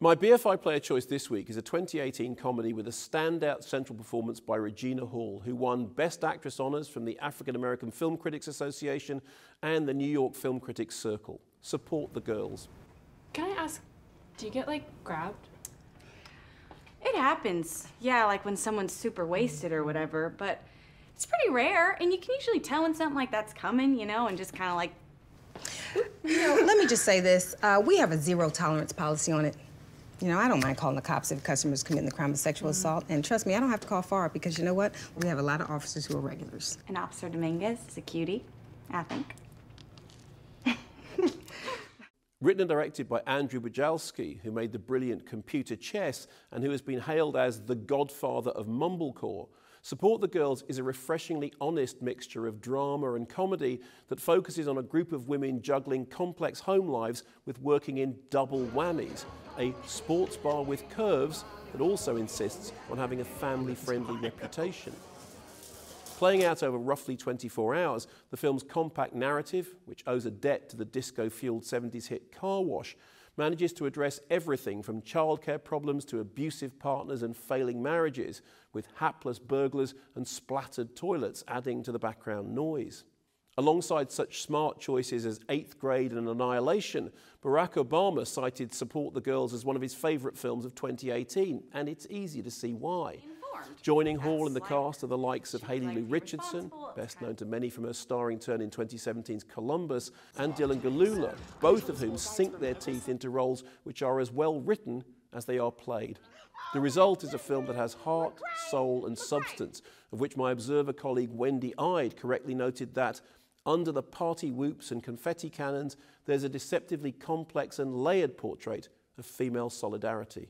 My BFI player choice this week is a 2018 comedy with a standout central performance by Regina Hall, who won Best Actress honours from the African American Film Critics Association and the New York Film Critics Circle. Support the girls. Can I ask, do you get like grabbed? It happens. Yeah, like when someone's super wasted or whatever, but it's pretty rare, and you can usually tell when something like that's coming, you know, and just kind of like. You know, let me just say this. Uh, we have a zero tolerance policy on it. You know, I don't mind calling the cops if customers committing the crime of sexual Mm-hmm. assault. And trust me, I don't have to call far because you know what? We have a lot of officers who are regulars. And Officer Dominguez is a cutie, I think. Written and directed by Andrew Bujalski, who made the brilliant Computer Chess and who has been hailed as the godfather of mumblecore, Support the Girls is a refreshingly honest mixture of drama and comedy that focuses on a group of women juggling complex home lives with working in double whammies, a sports bar with curves that also insists on having a family friendly reputation. Playing out over roughly 24 hours, the film's compact narrative, which owes a debt to the disco fueled 70s hit Car Wash, manages to address everything from childcare problems to abusive partners and failing marriages, with hapless burglars and splattered toilets adding to the background noise. Alongside such smart choices as Eighth Grade and Annihilation, Barack Obama cited Support the Girls as one of his favourite films of 2018, and it's easy to see why. Joining Hall in the cast are the likes of Haley Lu Richardson, best known to many from her starring turn in 2017's Columbus, and Dylan Gelula, both of whom sink their teeth into roles which are as well written as they are played. The result is a film that has heart, soul, and substance, of which my observer colleague Wendy Ide correctly noted that under the party whoops and confetti cannons, there's a deceptively complex and layered portrait of female solidarity.